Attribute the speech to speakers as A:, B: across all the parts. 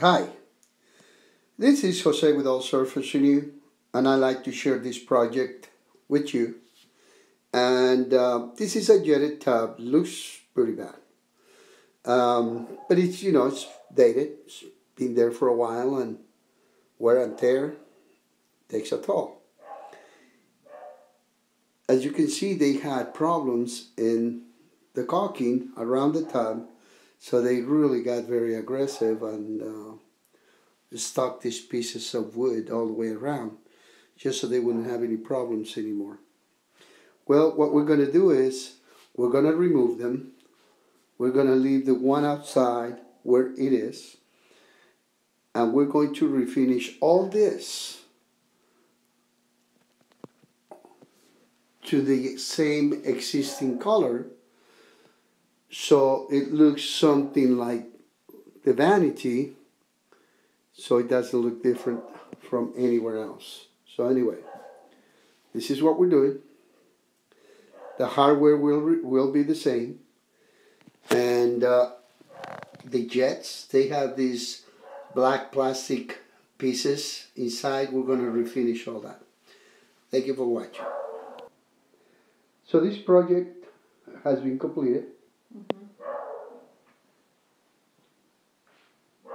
A: Hi, this is Jose with All Surface Renew, and I like to share this project with you. And uh, this is a jetted tub, looks pretty bad. Um, but it's, you know, it's dated, it's been there for a while, and wear and tear takes a toll. As you can see, they had problems in the caulking around the tub so they really got very aggressive and uh, stuck these pieces of wood all the way around just so they wouldn't have any problems anymore. Well, what we're going to do is we're going to remove them. We're going to leave the one outside where it is. And we're going to refinish all this to the same existing color so it looks something like the vanity, so it doesn't look different from anywhere else. So anyway, this is what we're doing. The hardware will, will be the same. And uh, the jets, they have these black plastic pieces inside. We're going to refinish all that. Thank you for watching. So this project has been completed. Mm-hmm.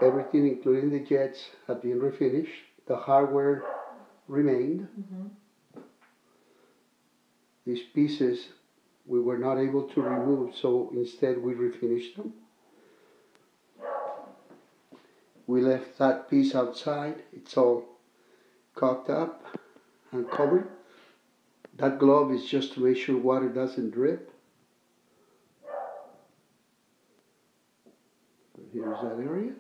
A: Everything, including the jets, have been refinished. The hardware remained. Mm-hmm. These pieces we were not able to remove, so instead we refinished them. We left that piece outside. It's all caulked up and covered. That glove is just to make sure water doesn't drip. Here's that area.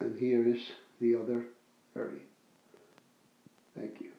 A: And here is the other area. Thank you.